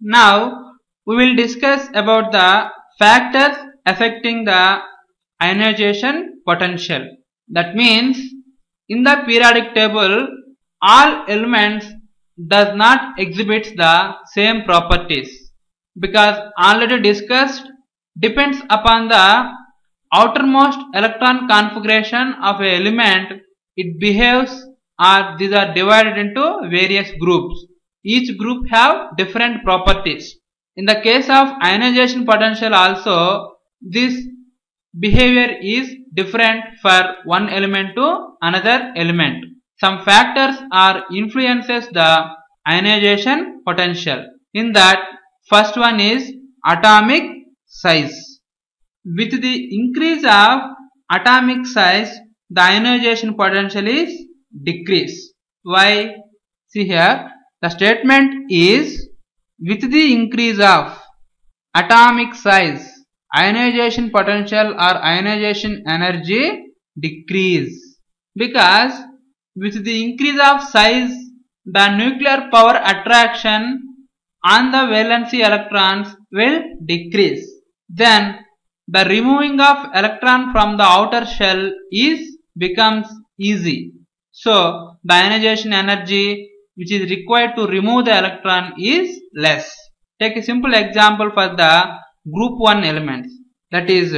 Now we will discuss about the factors affecting the ionization potential. That means in the periodic table all elements does not exhibit the same properties because already discussed depends upon the outermost electron configuration of a element it behaves or these are divided into various groups each group have different properties. In the case of ionization potential also this behavior is different for one element to another element. Some factors are influences the ionization potential. In that first one is atomic size. With the increase of atomic size the ionization potential is decrease why? See here the statement is with the increase of atomic size ionization potential or ionization energy decrease. Because with the increase of size the nuclear power attraction on the valency electrons will decrease. Then the removing of electron from the outer shell is becomes easy. So the ionization energy which is required to remove the electron is less. Take a simple example for the group 1 elements. That is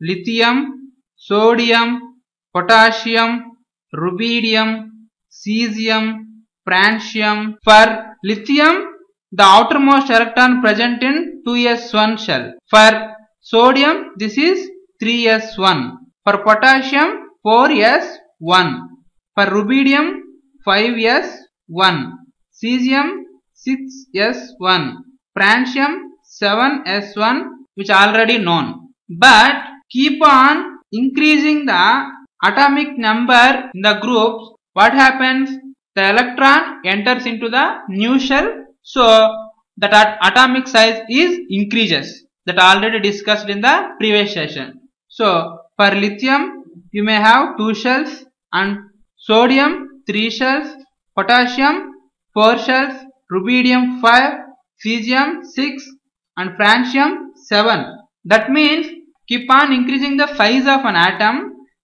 lithium sodium potassium rubidium cesium francium for lithium the outermost electron present in 2s1 shell. For sodium this is 3s1 for potassium 4s1 for rubidium 5s1 cesium 6s1 francium 7s1 which already known. But keep on increasing the atomic number in the groups. What happens? The electron enters into the new shell. So that at atomic size is increases. That already discussed in the previous session. So for lithium you may have two shells. And sodium three shells potassium four shells rubidium five cesium six and francium seven. That means keep on increasing the size of an atom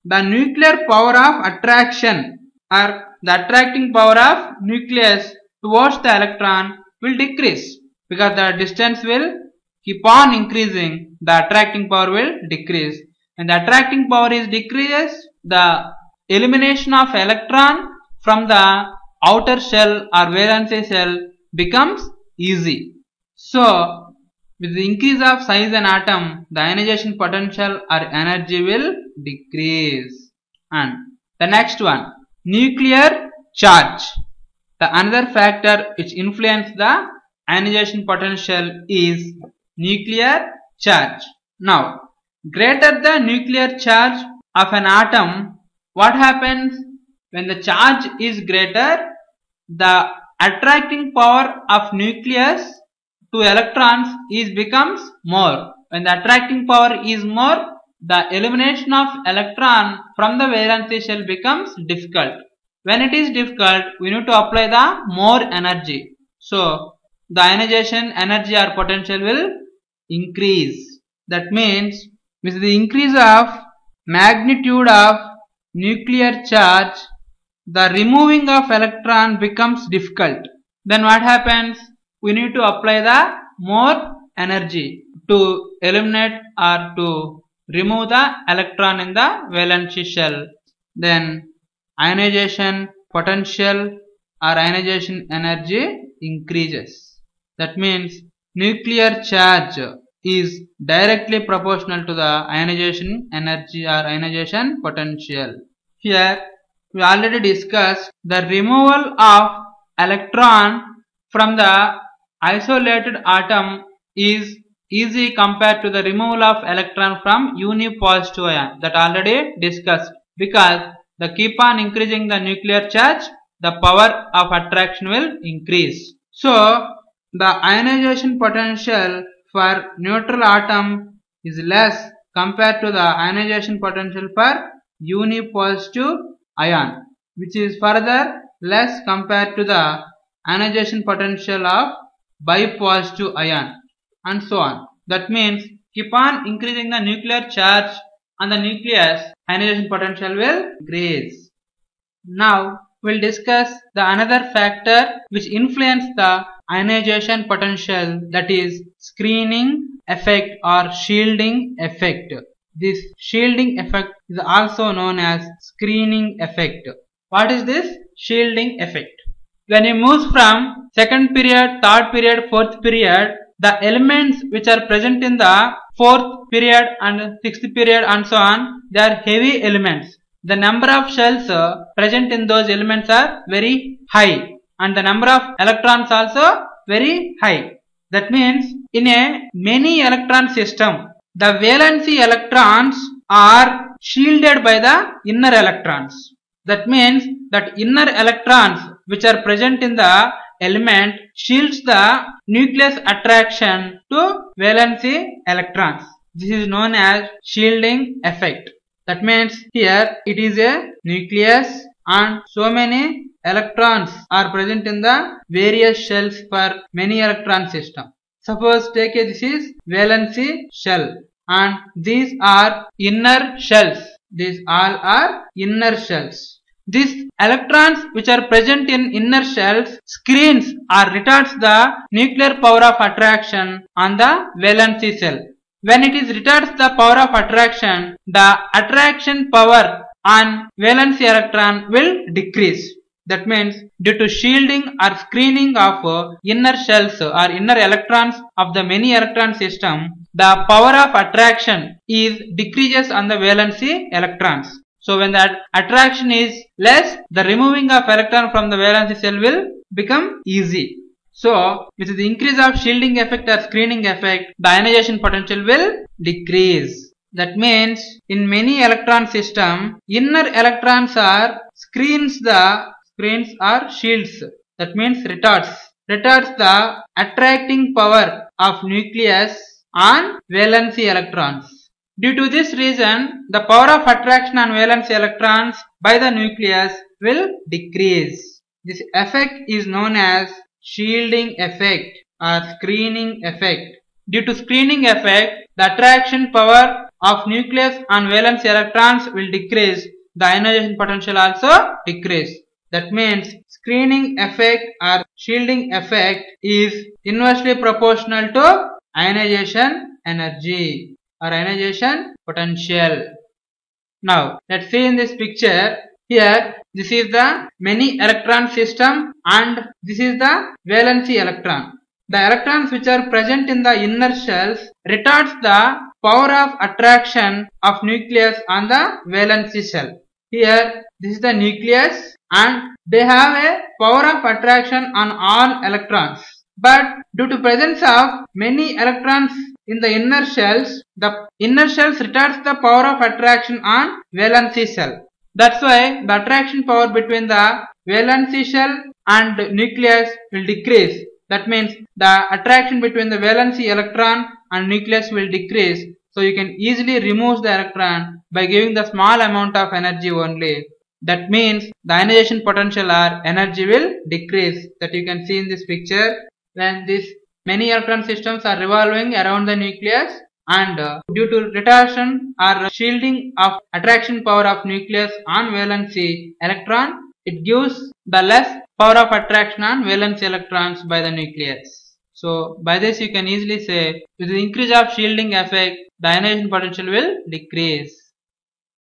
the nuclear power of attraction or the attracting power of nucleus towards the electron will decrease because the distance will keep on increasing the attracting power will decrease. And the attracting power is decreases the elimination of electron from the outer shell or valency shell becomes easy. So with the increase of size an atom the ionization potential or energy will decrease. And the next one nuclear charge. The another factor which influences the ionization potential is nuclear charge. Now greater the nuclear charge of an atom what happens when the charge is greater the attracting power of nucleus to electrons is becomes more. When the attracting power is more the elimination of electron from the valency shell becomes difficult. When it is difficult we need to apply the more energy. So the ionization energy or potential will increase. That means with the increase of magnitude of nuclear charge the removing of electron becomes difficult. Then what happens? We need to apply the more energy to eliminate or to remove the electron in the valency shell. Then ionization potential or ionization energy increases. That means nuclear charge is directly proportional to the ionization energy or ionization potential. Here we already discussed the removal of electron from the isolated atom is easy compared to the removal of electron from unipositive ion that already discussed because the keep on increasing the nuclear charge the power of attraction will increase. So the ionization potential for neutral atom is less compared to the ionization potential for unipositive ion which is further less compared to the ionization potential of bipositive ion and so on. That means keep on increasing the nuclear charge on the nucleus ionization potential will increase. Now we'll discuss the another factor which influence the ionization potential that is screening effect or shielding effect. This shielding effect is also known as screening effect. What is this shielding effect? When you move from second period, third period, fourth period, the elements which are present in the fourth period and sixth period and so on, they are heavy elements. The number of shells uh, present in those elements are very high and the number of electrons also very high. That means in a many electron system, the valency electrons are shielded by the inner electrons. That means that inner electrons which are present in the element shields the nucleus attraction to valency electrons. This is known as shielding effect. That means here it is a nucleus and so many electrons are present in the various shells for many electron system. Suppose take a this is valency shell and these are inner shells. These all are inner shells. These electrons which are present in inner shells screens or retards the nuclear power of attraction on the valency shell. When it is retards the power of attraction, the attraction power on valency electron will decrease. That means due to shielding or screening of uh, inner shells or inner electrons of the many electron system, the power of attraction is decreases on the valency electrons. So when that attraction is less, the removing of electron from the valency shell will become easy. So with the increase of shielding effect or screening effect, the ionization potential will decrease. That means in many electron system, inner electrons are screens the screens are shields. That means retards. Retards the attracting power of nucleus on valency electrons. Due to this reason, the power of attraction on valence electrons by the nucleus will decrease. This effect is known as shielding effect or screening effect. Due to screening effect, the attraction power of nucleus on valence electrons will decrease. The ionization potential also decrease. That means screening effect or shielding effect is inversely proportional to ionization energy or ionization potential. Now let's see in this picture here this is the many electron system and this is the valency electron. The electrons which are present in the inner shells retards the power of attraction of nucleus on the valency shell. Here this is the nucleus and they have a power of attraction on all electrons. But due to presence of many electrons in the inner shells, the inner shells retards the power of attraction on valency shell. That's why the attraction power between the valency shell and nucleus will decrease. That means the attraction between the valency electron and nucleus will decrease. So you can easily remove the electron by giving the small amount of energy only. That means the ionization potential or energy will decrease that you can see in this picture when this many electron systems are revolving around the nucleus and uh, due to retardation or shielding of attraction power of nucleus on valency electron it gives the less power of attraction on valence electrons by the nucleus. So by this you can easily say with the increase of shielding effect the ionization potential will decrease.